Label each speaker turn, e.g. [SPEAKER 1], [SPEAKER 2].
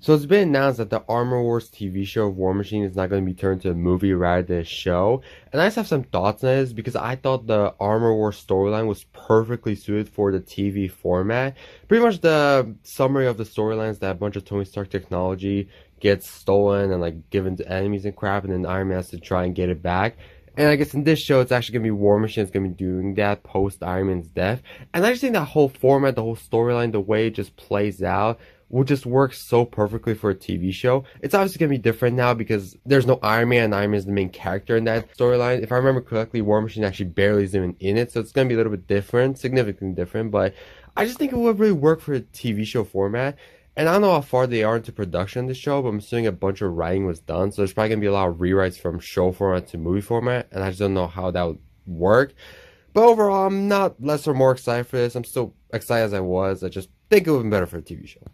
[SPEAKER 1] So it's been announced that the Armor Wars TV show of War Machine is not going to be turned to a movie rather than a show. And I just have some thoughts on this because I thought the Armor Wars storyline was perfectly suited for the TV format. Pretty much the summary of the storyline is that a bunch of Tony Stark technology gets stolen and like given to enemies and crap, and then Iron Man has to try and get it back. And I guess in this show, it's actually gonna be War Machine that's gonna be doing that post Iron Man's death. And I just think that whole format, the whole storyline, the way it just plays out will just work so perfectly for a TV show. It's obviously gonna be different now because there's no Iron Man and Iron Man is the main character in that storyline. If I remember correctly, War Machine actually barely is even in it, so it's gonna be a little bit different, significantly different, but I just think it would really work for a TV show format. And I don't know how far they are into production of the show, but I'm assuming a bunch of writing was done, so there's probably gonna be a lot of rewrites from show format to movie format, and I just don't know how that would work. But overall, I'm not less or more excited for this. I'm still excited as I was. I just think it would have been better for a TV show.